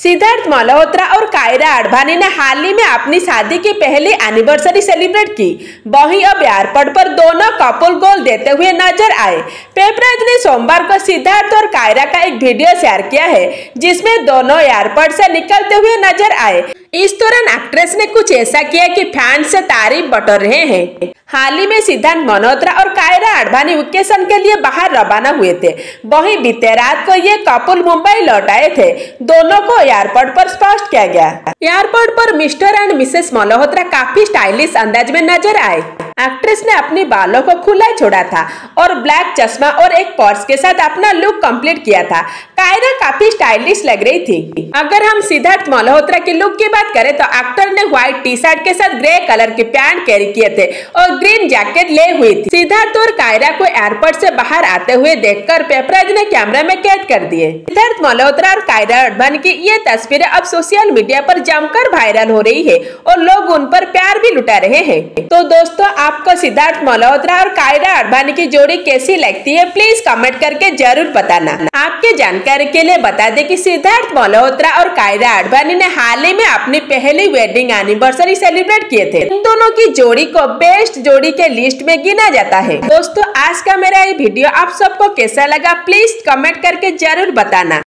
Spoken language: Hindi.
सिद्धार्थ मल्होत्रा और कायरा अड़वाणी ने हाल ही में अपनी शादी की पहली एनिवर्सरी सेलिब्रेट की। वहीं अब एयरपोर्ट पर दोनों कपल गोल देते हुए नज़र आए। पेपराज ने सोमवार को सिद्धार्थ और कायरा का एक वीडियो शेयर किया है, जिसमें दोनों एयरपोर्ट से निकलते हुए नज़र आए। इस दौरान एक्ट्रेस ने कुछ ऐसा किया कि फैंस से तारीफ़ बटोर रहे हैं। हाल ही में सिद्धांत मल्होत्रा और कायरा अडवाणी वेकेशन के लिए बाहर रवाना हुए थे। वहीं बीते रात को ये कपल मुंबई लौट आए थे। दोनों को एयरपोर्ट पर स्पष्ट किया गया। एयरपोर्ट पर मिस्टर एंड मिसेस मल्होत्रा काफ़ी स्टाइलिश अंदाज में नज़र आए। एक्ट्रेस ने अपने बालों को खुला छोड़ा था और ब्लैक चश्मा और एक पर्स के साथ अपना लुक कंप्लीट किया था। कायरा काफ़ी स्टाइलिश लग रही थी। अगर हम सिद्धार्थ मल्होत्रा की लुक की बात करें तो एक्टर ने व्हाइट टी शर्ट के साथ ग्रे कलर के पैंट कैरी किए थे और ग्रीन जैकेट ले हुई थी। सिद्धार्थ और कायरा को एयरपोर्ट से बाहर आते हुए देखकर पेपराज ने कैमरा में कैद कर दिए। सिद्धार्थ मल्होत्रा और कायरा अडवाणी की ये तस्वीरें अब सोशल मीडिया पर जमकर वायरल हो रही है और लोग उन पर प्यार भी लुटा रहे हैं। तो दोस्तों आपको सिद्धार्थ मल्होत्रा और कायरा अडवाणी की जोड़ी कैसी लगती है प्लीज़ कमेंट करके ज़रूर बताना। आपके जानकारी के लिए बता दें कि सिद्धार्थ मल्होत्रा और कायरा अडवाणी ने हाल ही में अपनी पहली वेडिंग एनिवर्सरी सेलिब्रेट किए थे। इन दोनों की जोड़ी को बेस्ट जोड़ी के लिस्ट में गिना जाता है। दोस्तों, आज का मेरा ये वीडियो आप सबको कैसा लगा प्लीज़ कमेंट करके ज़रूर बताना।